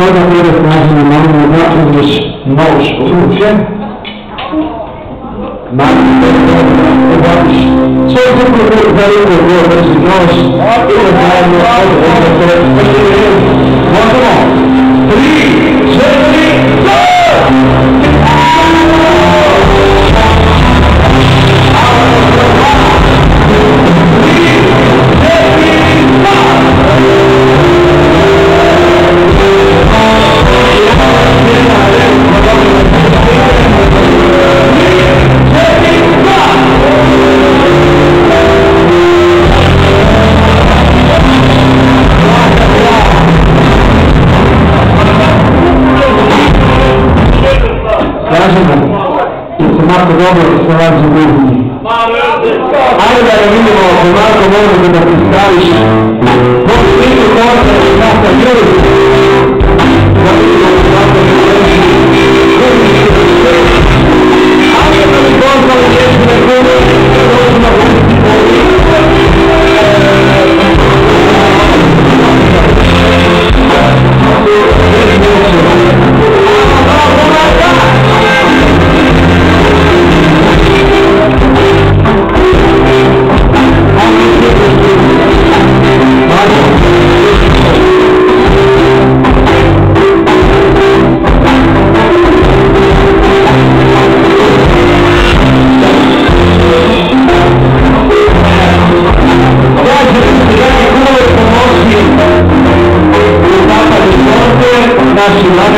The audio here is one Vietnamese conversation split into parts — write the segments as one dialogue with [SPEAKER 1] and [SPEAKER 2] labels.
[SPEAKER 1] pode haver atrás de mão no dos maus frutos, mas vamos, só o primeiro vai ocorrer entre nós, elevado ao Marco Gomes che sono oggi qui. Allora di nuovo con Marco Gomes che da Fiscali, con il corpo di Castagnola.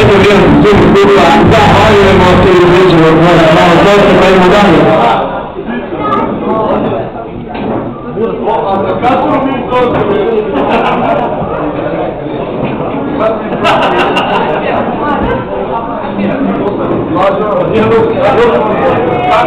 [SPEAKER 1] Evo vjerujem, tu skupa, zahvaljujemo se i nećemo odmora, malo dosta pa idemo dalje. Hvala.